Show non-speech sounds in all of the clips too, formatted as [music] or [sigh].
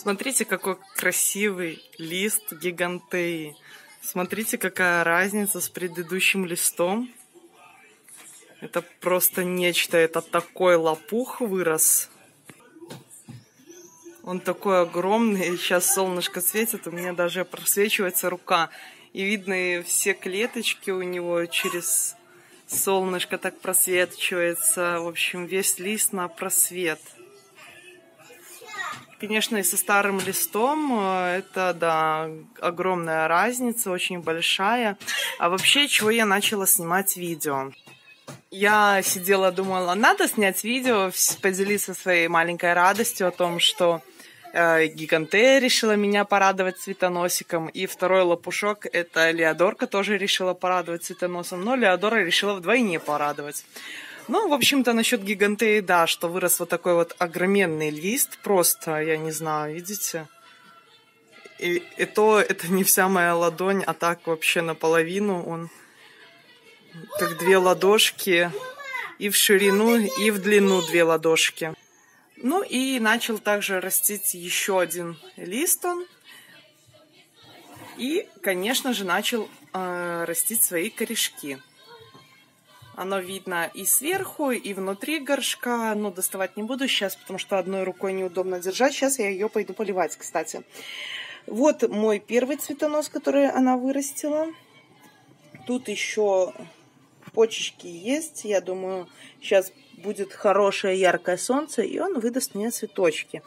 Смотрите, какой красивый лист гигантеи. Смотрите, какая разница с предыдущим листом. Это просто нечто. Это такой лопух вырос. Он такой огромный. Сейчас солнышко светит, у меня даже просвечивается рука. И видно все клеточки у него через солнышко так просвечивается. В общем, весь лист на просвет. Конечно, и со старым листом э, это, да, огромная разница, очень большая. А вообще, чего я начала снимать видео? Я сидела, думала, надо снять видео, поделиться своей маленькой радостью о том, что э, Гигантея решила меня порадовать цветоносиком. И второй лопушок – это Леодорка тоже решила порадовать цветоносом. Но Леодора решила вдвойне порадовать. Ну, в общем-то, насчет гигантеи, да, что вырос вот такой вот огроменный лист, просто, я не знаю, видите? И, и то это не вся моя ладонь, а так вообще наполовину он как две ладошки и в ширину, и в длину две ладошки. Ну и начал также растить еще один лист он. И, конечно же, начал э, растить свои корешки. Оно видно и сверху, и внутри горшка. Но доставать не буду сейчас, потому что одной рукой неудобно держать. Сейчас я ее пойду поливать, кстати. Вот мой первый цветонос, который она вырастила. Тут еще почечки есть. Я думаю, сейчас будет хорошее яркое солнце, и он выдаст мне цветочки.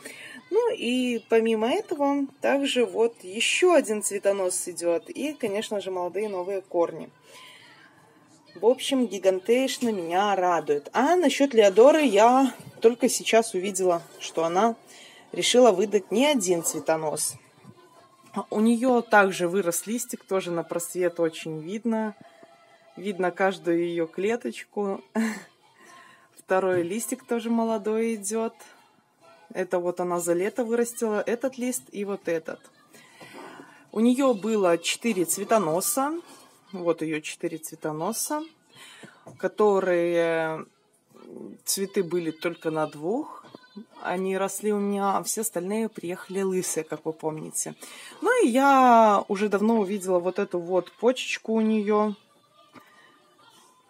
Ну и помимо этого, также вот еще один цветонос идет. И, конечно же, молодые новые корни. В общем, гигантейшно меня радует. А насчет Леодоры я только сейчас увидела, что она решила выдать не один цветонос. У нее также вырос листик, тоже на просвет очень видно. Видно каждую ее клеточку. [laughs] Второй листик тоже молодой идет. Это вот она за лето вырастила этот лист и вот этот. У нее было 4 цветоноса. Вот ее четыре цветоноса, которые цветы были только на двух. Они росли у меня, а все остальные приехали лысые, как вы помните. Ну и я уже давно увидела вот эту вот почечку у нее,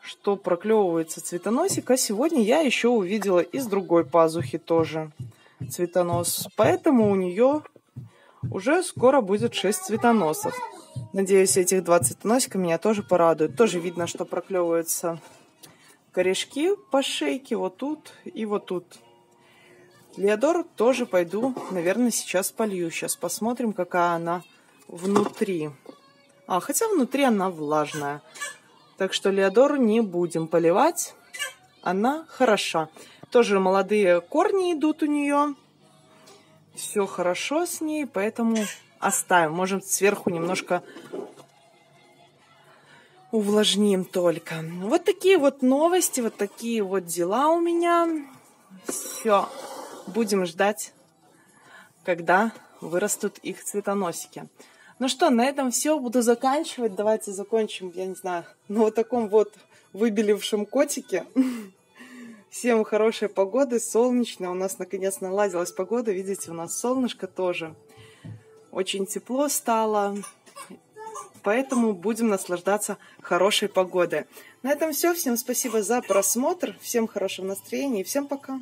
что проклевывается цветоносик. А сегодня я еще увидела из другой пазухи тоже цветонос. Поэтому у нее уже скоро будет 6 цветоносов. Надеюсь, этих 20 носика меня тоже порадуют. Тоже видно, что проклевываются корешки по шейке вот тут и вот тут. Леодор тоже пойду, наверное, сейчас полью. Сейчас посмотрим, какая она внутри. А, хотя внутри она влажная. Так что Леодору не будем поливать. Она хороша. Тоже молодые корни идут у нее. Все хорошо с ней, поэтому оставим. Можем сверху немножко увлажним только. Вот такие вот новости, вот такие вот дела у меня. Все, будем ждать, когда вырастут их цветоносики. Ну что, на этом все, буду заканчивать. Давайте закончим, я не знаю, на вот таком вот выбелившем котике. Всем хорошей погоды, солнечно. У нас наконец наладилась погода. Видите, у нас солнышко тоже. Очень тепло стало, поэтому будем наслаждаться хорошей погодой. На этом все. Всем спасибо за просмотр, всем хорошего настроения и всем пока.